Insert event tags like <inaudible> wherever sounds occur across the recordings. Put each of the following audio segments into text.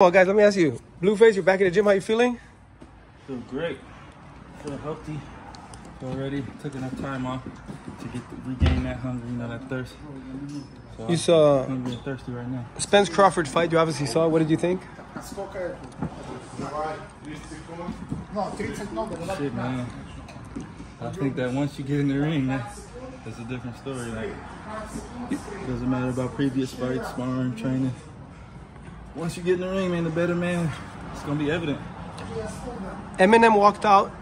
Well, guys, let me ask you. Blueface, you're back in the gym. How you feeling? Feel great. Feel healthy. Feel ready. Took enough time off to get regain that hunger, you know, that thirst. So You saw I'm hungry and thirsty right now. Spence Crawford fight. You obviously saw. it. What did you think? Shit, man. I think that once you get in the ring, that's, that's a different story. Like, it doesn't matter about previous fights, sparring, training. Once you get in the ring, man, the better man, it's gonna be evident. Eminem walked out.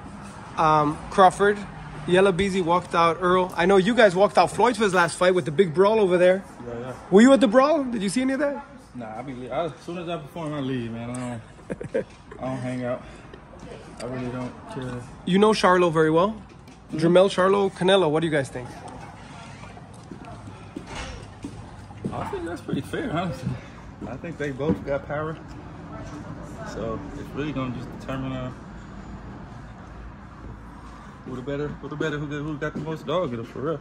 Um, Crawford, Yella Beezy walked out. Errol. I know you guys walked out Floyd for his last fight with the big brawl over there. Yeah, yeah. Were you at the brawl? Did you see any of that? Nah, I be I, as soon as I perform, I leave, man. I don't, I don't hang out. I really don't care. You know Charlo very well. Jermell Charlo, Canelo. What do you guys think? I think that's pretty fair, honestly. I think they both got power. So it's really gonna just determine uh, who the better, who the better, who got, who got the most dog in for real.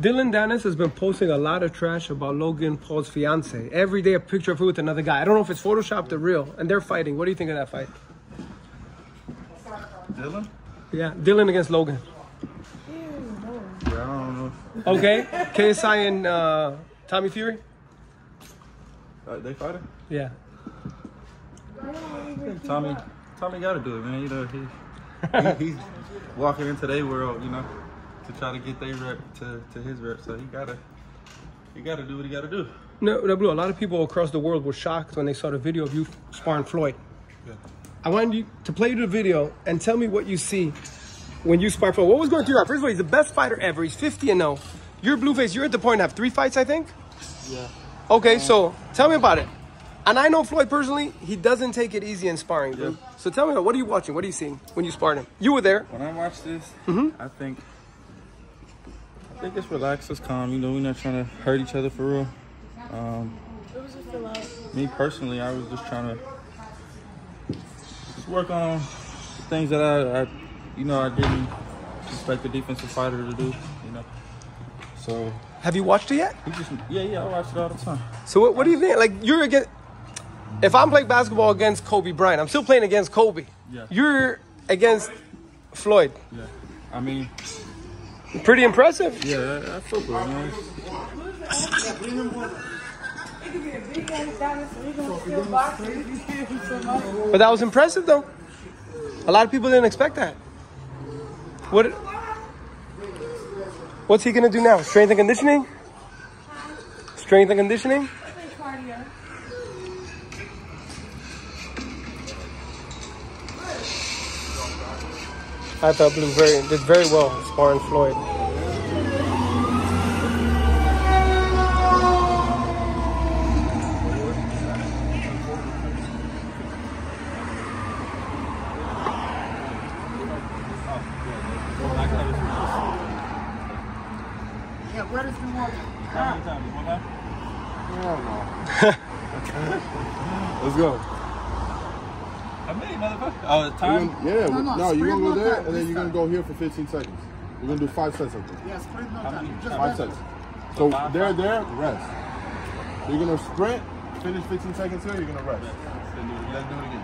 Dillon Danis has been posting a lot of trash about Logan Paul's fiance. Every day a picture of her with another guy. I don't know if it's photoshopped or real. And they're fighting. What do you think of that fight? Dillon? Yeah, Dylan against Logan. Yeah, I don't know. Okay, KSI and uh, Tommy Fury. Uh, they fighting? Yeah. Tommy, Tommy got to do it, man. You know, he, he he's walking into their world, you know, to try to get their rep to, to his rep. So he gotta, he gotta do what he gotta do. No, no, Blue. A lot of people across the world were shocked when they saw the video of you sparring Floyd. Yeah. I want you to play the video and tell me what you see when you spar Floyd. What was going through your mind? First of all, he's the best fighter ever. He's 50 and 0. You're Blueface. You're at the point to have three fights, I think. Yeah. Okay, so tell me about it. And I know Floyd personally, he doesn't take it easy in sparring. Yeah. So tell me, what are you watching? What are you seeing when you sparred him? You were there. When I watch this, I think I think it's relaxed, it's calm. You know, we're not trying to hurt each other for real. Um, me personally, I was just trying to just work on the things that I, I, you know, I didn't expect a defensive fighter to do. You know, so Have you watched it yet? just, yeah, yeah, I watch it all the time. So what, what do you think? Like you're against. If I'm playing basketball against Kobe Bryant, I'm still playing against Kobe. Yeah. You're against Floyd. Yeah, I mean, Pretty impressive. yeah, I, I football, man. But that was impressive though. A lot of people didn't expect that. What? What's he gonna do now? Strength and conditioning? Strength and conditioning? I thought Blue very did very well sparring Floyd. <laughs> Let's go. I mean, motherfucker. Oh, the time. gonna- yeah, No, no, no, you're gonna go there and then you're gonna go here for 15 seconds. You're gonna do five sets of them. Yeah, sprint no time. Just Five rest. sets. So five, there, there, rest. So you're gonna sprint, finish 15 seconds here, you're gonna rest. Then do it, let's do it again.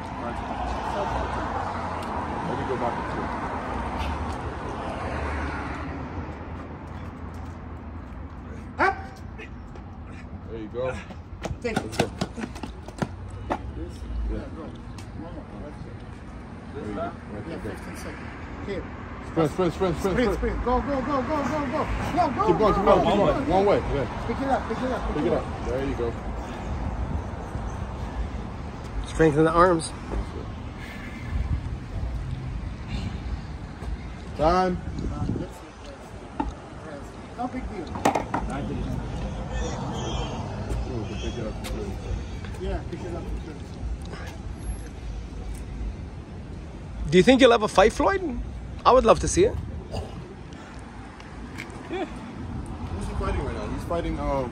Let me go back There you go. Take Let's go. Yeah. There you go. Right Yeah, there. 15 seconds. Here. Sprint, sprint, sprint, sprint, Sprint, sprint. sprint. Go, go, go, go, go, go. No, go. Keep going, keep go, going, keep go, going. go. One way. Yeah. Pick it up, pick it up, Pick it up. There you go. Strength in the arms. Time. No big deal. Ooh, pick it up. Yeah, pick it up. Do you think you'll ever fight Floyd? I would love to see it. Yeah. Who's he fighting right now? He's fighting. Um.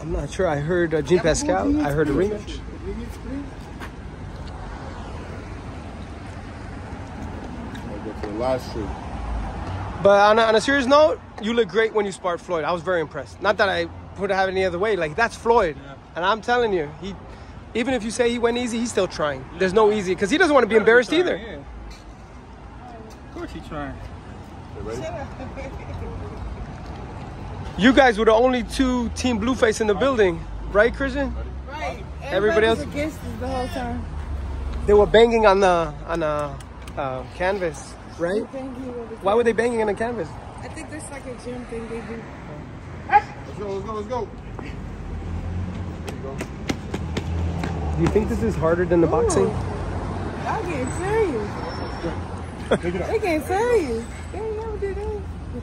I'm not sure. I heard uh, Jean Pascal. I heard a rematch. We need sprint. I'll go to the last. But on a, on a serious note, you look great when you sparred Floyd. I was very impressed. Not that I would have it any other way. Like that's Floyd, and I'm telling you, he Even if you say he went easy, he's still trying. There's no easy because he doesn't want to be embarrassed He either. yeah. Of course he's trying. <laughs> You guys were the only two Team Blueface in the building, right, Chrisean? Right. Everybody was else- against us the whole time. They were banging on the on the uh, canvas, right? Why were they banging on the canvas? I think that's like a gym thing they do. Let's go, let's go, let's go. There you go. Do you think this is harder than the boxing? Y'all getting serious. Pick it up. They getting serious. They ain't never do that.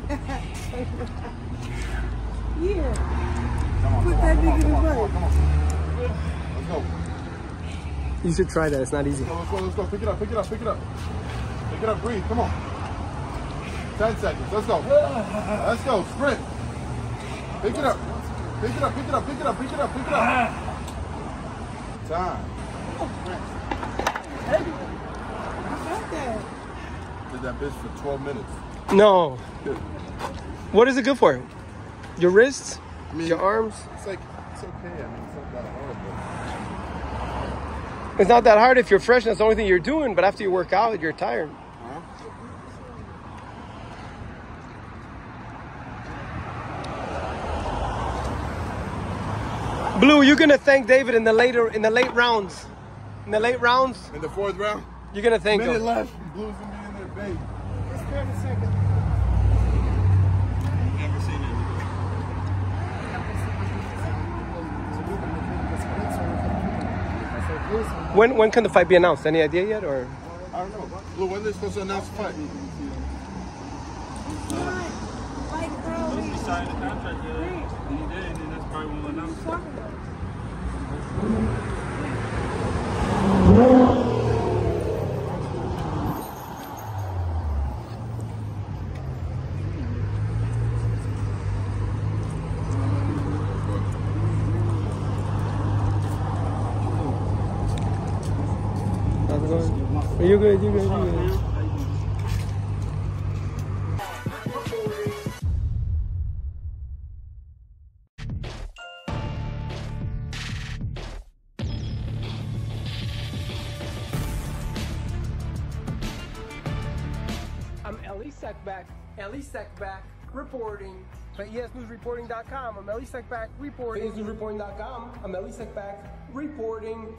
<laughs> yeah. Put that nigga in the butt. Let's go. You should try that. It's not easy. Let's go, let's go. Pick it up, pick it up, pick it up. Pick it up, breathe. Come on. 10 seconds. Let's go. Let's go. Sprint. Pick it up. Pick it up, pick it up, pick it up, pick it up, pick it up. Time. Did that bitch for 12 minutes. No. Good. What is it good for? Your wrists? I mean, Your arms? It's like, it's okay. I mean, it's not that hard, It's not that hard if you're fresh. That's the only thing you're doing. But after you work out, you're tired. Blue, you're gonna thank David in the later in the late rounds. In the late rounds, In the fourth round, you're gonna thank minute him. left. Blue's gonna be in there, babe. It's 30 seconds. Never seen it. When when can the fight be announced? Any idea yet? Or I don't know. Blue, when are they supposed to announce the fight? Like, signed contract. And he did, and that's probably going? Are you good? You good? You good? Elie Seckbach, Elie Seckbach, reporting E ESNewsReporting.com. I'm Elie Seckbach, reporting. ESNewsReporting.com. I'm Elie Seckbach, reporting.